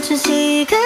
只是一个。